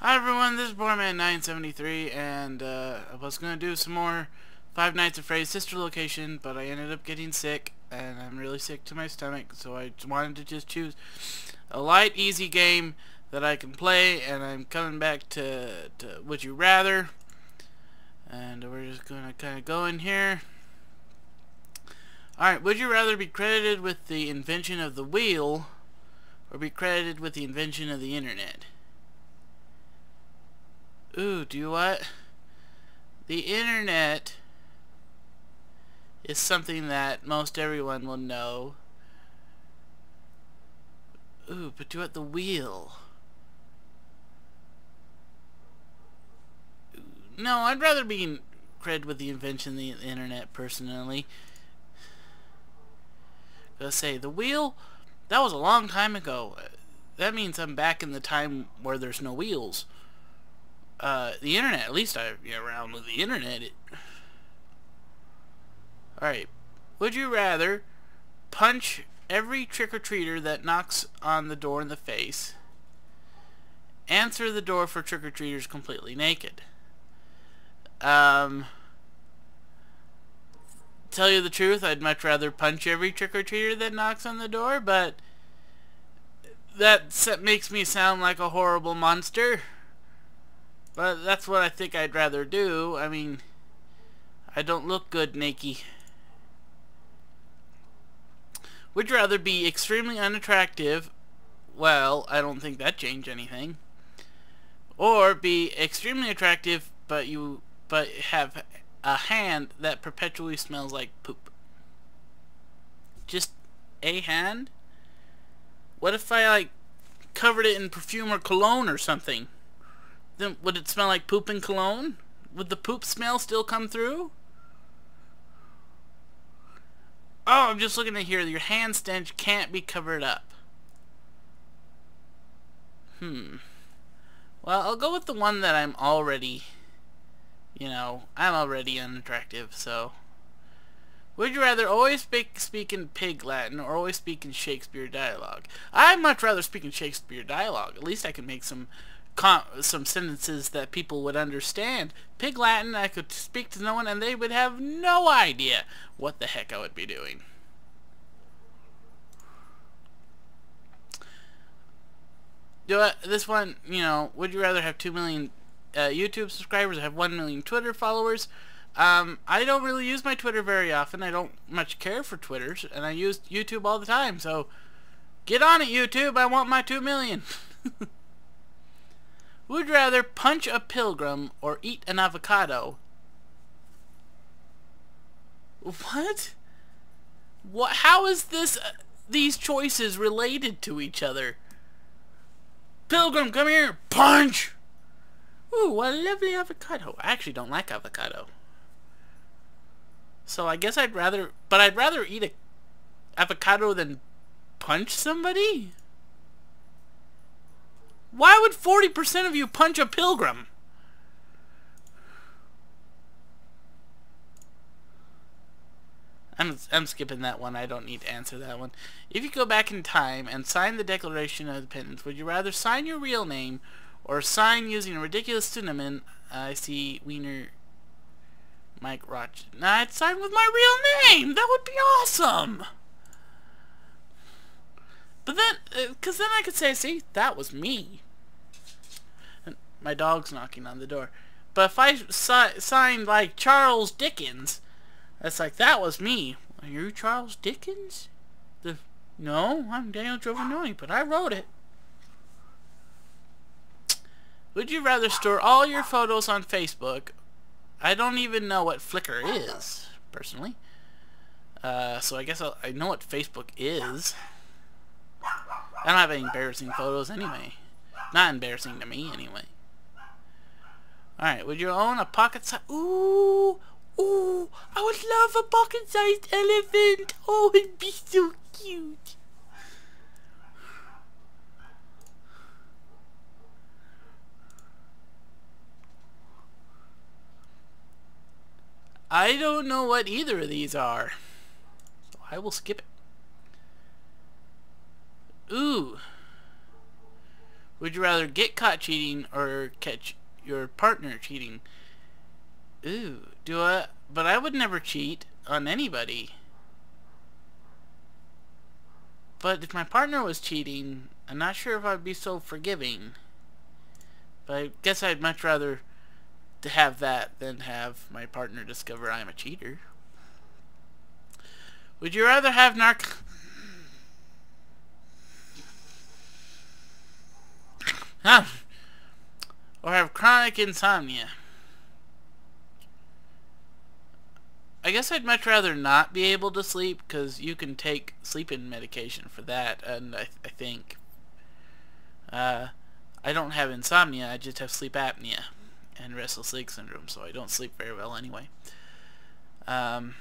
Hi everyone, this is Poorman973 and uh, I was going to do some more Five Nights at Freddy's Sister Location, but I ended up getting sick and I'm really sick to my stomach, so I wanted to just choose a light, easy game that I can play and I'm coming back to, to Would You Rather and we're just going to kind of go in here. Alright, would you rather be credited with the invention of the wheel or be credited with the invention of the internet? Ooh, do you what? The internet is something that most everyone will know. Ooh, but do what the wheel? No, I'd rather be cred with the invention of the internet personally. Gotta say, the wheel, that was a long time ago. That means I'm back in the time where there's no wheels uh, the internet. At least I know, around with the internet. It... All right. Would you rather punch every trick-or-treater that knocks on the door in the face, answer the door for trick-or-treaters completely naked? Um, tell you the truth, I'd much rather punch every trick-or-treater that knocks on the door, but that makes me sound like a horrible monster. But that's what I think I'd rather do. I mean, I don't look good naked. Would you rather be extremely unattractive? Well, I don't think that changed anything. Or be extremely attractive, but you but have a hand that perpetually smells like poop. Just a hand? What if I like covered it in perfume or cologne or something? Then would it smell like poop and cologne? Would the poop smell still come through? Oh, I'm just looking at here. Your hand stench can't be covered up. Hmm. Well, I'll go with the one that I'm already, you know, I'm already unattractive, so... Would you rather always speak, speak in pig Latin or always speak in Shakespeare dialogue? I'd much rather speak in Shakespeare dialogue. At least I can make some some sentences that people would understand. Pig Latin, I could speak to no one and they would have no idea what the heck I would be doing. Do I, this one, you know, would you rather have 2 million uh, YouTube subscribers or have 1 million Twitter followers? Um, I don't really use my Twitter very often. I don't much care for Twitters, and I use YouTube all the time, so get on it, YouTube. I want my 2 million. Would rather punch a pilgrim or eat an avocado? What? What? How is this? Uh, these choices related to each other? Pilgrim, come here! Punch! Ooh, what a lovely avocado. I actually don't like avocado. So I guess I'd rather... But I'd rather eat a avocado than punch somebody? Why would 40% of you punch a pilgrim? I'm, I'm skipping that one. I don't need to answer that one. If you go back in time and sign the Declaration of Independence, would you rather sign your real name or sign using a ridiculous pseudonym? I see Wiener Mike Roch. Nah, I'd sign with my real name. That would be awesome. But then, because uh, then I could say, see, that was me. My dog's knocking on the door. But if I si signed like Charles Dickens, that's like, that was me. Are you Charles Dickens? The No, I'm Daniel Giovannoni, but I wrote it. Would you rather store all your photos on Facebook? I don't even know what Flickr is, personally. Uh, so I guess I'll, I know what Facebook is. I don't have any embarrassing photos anyway. Not embarrassing to me, anyway. Alright, would you own a pocket-sized... Ooh! Ooh! I would love a pocket-sized elephant! Oh, it'd be so cute! I don't know what either of these are. So I will skip it. Ooh. Would you rather get caught cheating or catch your partner cheating? Ooh, do I? But I would never cheat on anybody. But if my partner was cheating, I'm not sure if I'd be so forgiving. But I guess I'd much rather to have that than have my partner discover I'm a cheater. Would you rather have narc... Ah! Or have chronic insomnia? I guess I'd much rather not be able to sleep because you can take sleeping medication for that and I, I think uh, I don't have insomnia I just have sleep apnea and restless leg syndrome so I don't sleep very well anyway um,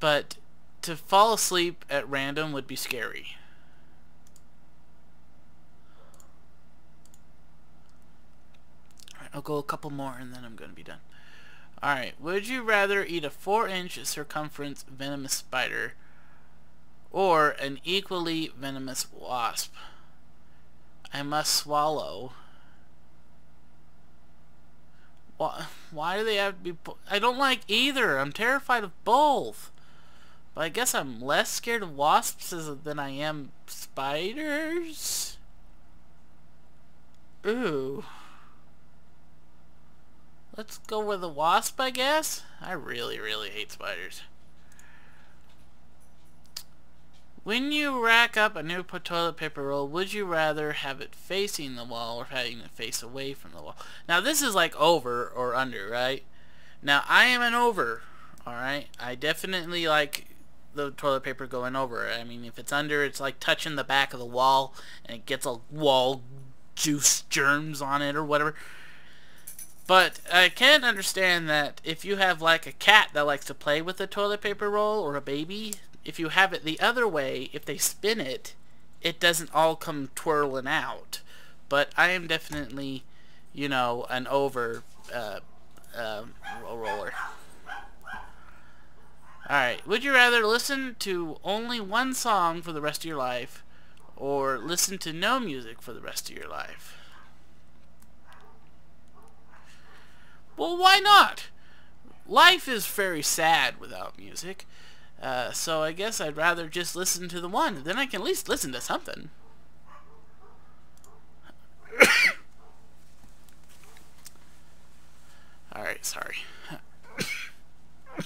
but to fall asleep at random would be scary I'll go a couple more and then I'm going to be done Alright, would you rather eat a 4-inch circumference venomous spider or an equally venomous wasp? I must swallow. Why, why do they have to be... I don't like either. I'm terrified of both. But I guess I'm less scared of wasps than I am spiders? Ooh. Let's go with a wasp, I guess? I really, really hate spiders. When you rack up a new toilet paper roll, would you rather have it facing the wall or having it face away from the wall? Now this is like over or under, right? Now I am an over, alright? I definitely like the toilet paper going over. I mean, if it's under, it's like touching the back of the wall and it gets all wall juice germs on it or whatever. But I can understand that if you have like a cat that likes to play with a toilet paper roll or a baby, if you have it the other way, if they spin it, it doesn't all come twirling out. But I am definitely, you know, an over uh, uh, roller. Alright, would you rather listen to only one song for the rest of your life or listen to no music for the rest of your life? Well, why not? Life is very sad without music. Uh, so I guess I'd rather just listen to the one. Then I can at least listen to something. Alright, sorry.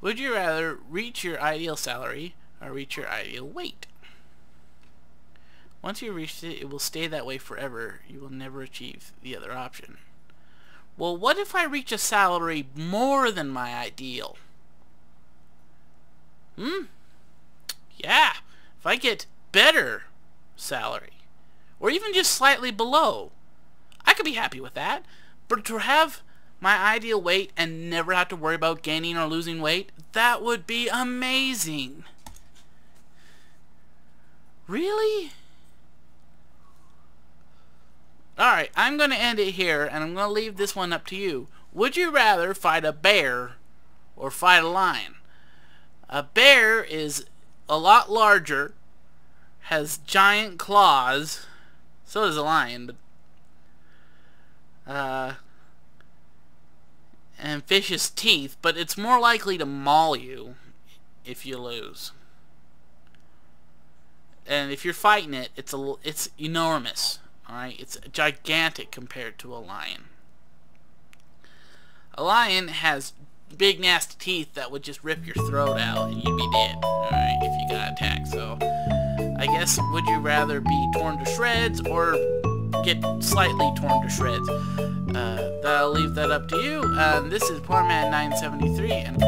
Would you rather reach your ideal salary or reach your ideal weight? Once you reach it, it will stay that way forever. You will never achieve the other option. Well, what if I reach a salary more than my ideal? Hmm? Yeah. If I get better salary, or even just slightly below, I could be happy with that. But to have my ideal weight and never have to worry about gaining or losing weight, that would be amazing. Really? Alright, I'm going to end it here, and I'm going to leave this one up to you. Would you rather fight a bear or fight a lion? A bear is a lot larger, has giant claws, so does a lion, but uh, and vicious teeth, but it's more likely to maul you if you lose. And if you're fighting it, it's a it's enormous. Alright, it's gigantic compared to a lion. A lion has big nasty teeth that would just rip your throat out and you'd be dead, alright, if you got attacked. So, I guess, would you rather be torn to shreds or get slightly torn to shreds? Uh, I'll leave that up to you. Uh, this is Poor Man 973 and...